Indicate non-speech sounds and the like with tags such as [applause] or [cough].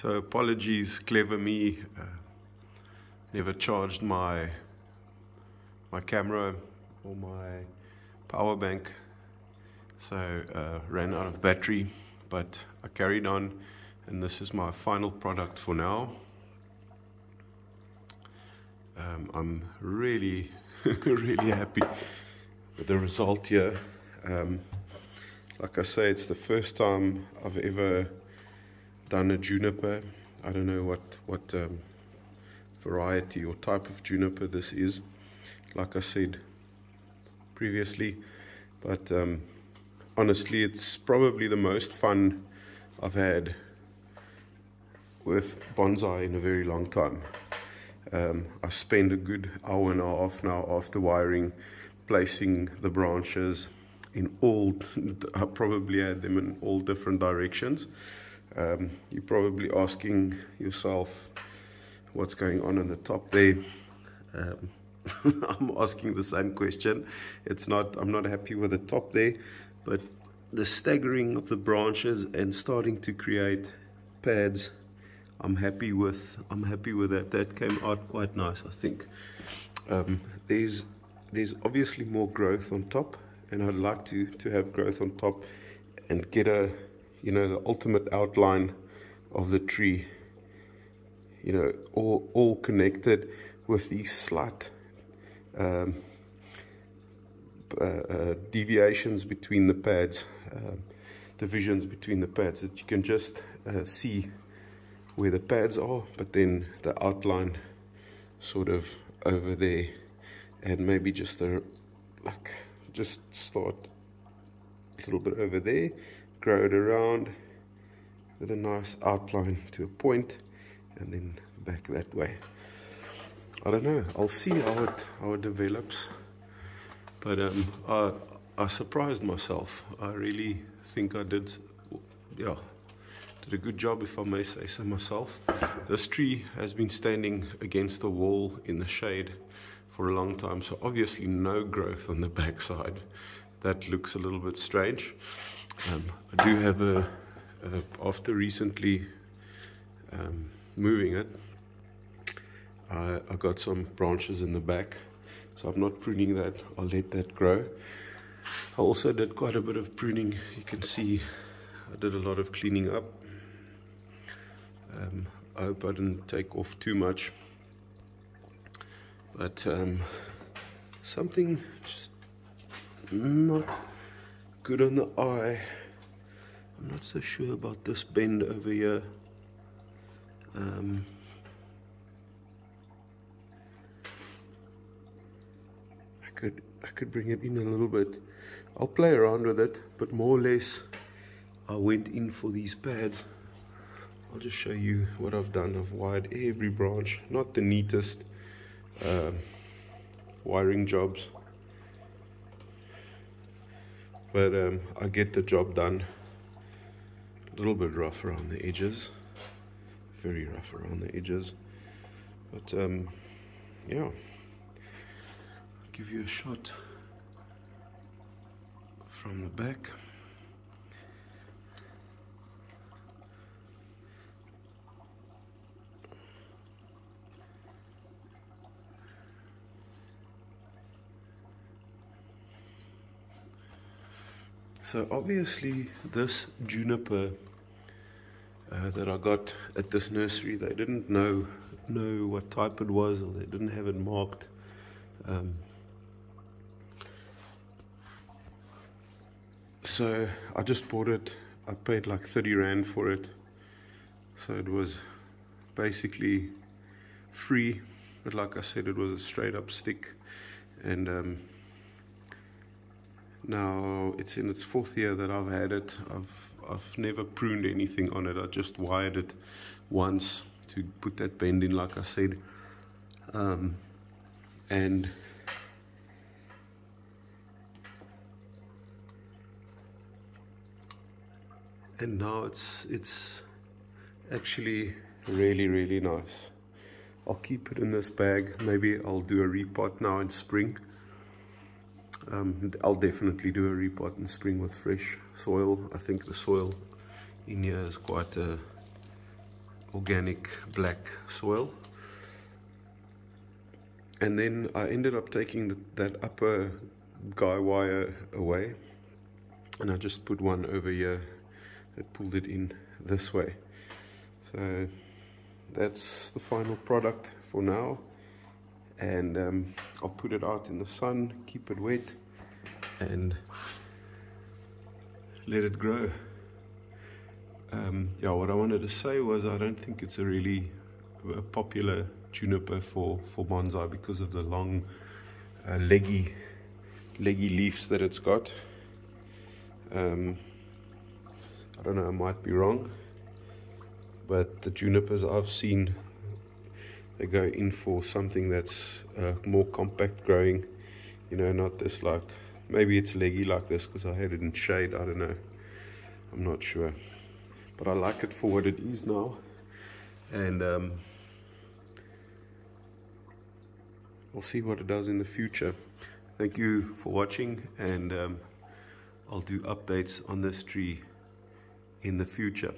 So apologies, clever me. Uh, never charged my my camera or my power bank, so uh, ran out of battery. But I carried on, and this is my final product for now. Um, I'm really, [laughs] really happy with the result here. Um, like I say, it's the first time I've ever done a juniper. I don't know what what um, variety or type of juniper this is. Like I said previously, but um, honestly, it's probably the most fun I've had with bonsai in a very long time. Um, I spent a good hour and a half now after wiring, placing the branches in all, [laughs] I probably had them in all different directions. Um, you're probably asking yourself what's going on in the top there. Um, [laughs] I'm asking the same question. It's not, I'm not happy with the top there, but the staggering of the branches and starting to create pads, I'm happy with, I'm happy with that. That came out quite nice, I think. Um, there's, there's obviously more growth on top and I'd like to, to have growth on top and get a, you know, the ultimate outline of the tree, you know, all, all connected with these slight um, uh, uh, deviations between the pads, uh, divisions between the pads that you can just uh, see where the pads are, but then the outline sort of over there and maybe just a like just start a little bit over there grow it around with a nice outline to a point and then back that way. I don't know. I'll see how it how it develops. But um, I, I surprised myself. I really think I did yeah did a good job if I may say so myself. This tree has been standing against the wall in the shade for a long time so obviously no growth on the backside. That looks a little bit strange um, I do have a, a after recently um, moving it I, I got some branches in the back. So I'm not pruning that. I'll let that grow. I also did quite a bit of pruning. You can see I did a lot of cleaning up. Um, I hope I didn't take off too much. But um, something just not good on the eye. I'm not so sure about this bend over here. Um, I could I could bring it in a little bit. I'll play around with it, but more or less I went in for these pads. I'll just show you what I've done. I've wired every branch, not the neatest uh, wiring jobs but um, I get the job done. A little bit rough around the edges. Very rough around the edges. But um, yeah. I'll give you a shot from the back So obviously this juniper uh, that I got at this nursery, they didn't know know what type it was or they didn't have it marked. Um, so I just bought it. I paid like 30 rand for it. So it was basically free. But like I said, it was a straight up stick. And um, now it's in its fourth year that I've had it. I've I've never pruned anything on it. I just wired it once to put that bend in, like I said. Um, and and now it's it's actually really really nice. I'll keep it in this bag. Maybe I'll do a repot now in spring. Um, I'll definitely do a repot in spring with fresh soil. I think the soil in here is quite uh, organic black soil. And then I ended up taking the, that upper guy wire away and I just put one over here that pulled it in this way. So that's the final product for now and um, I'll put it out in the sun keep it wet and let it grow. Um, yeah what I wanted to say was I don't think it's a really a popular juniper for for bonsai because of the long uh, leggy leggy leaves that it's got. Um, I don't know I might be wrong but the junipers I've seen they go in for something that's uh, more compact growing you know not this like maybe it's leggy like this because I had it in shade I don't know. I'm not sure. But I like it for what it is now. And um, we'll see what it does in the future. Thank you for watching and um, I'll do updates on this tree in the future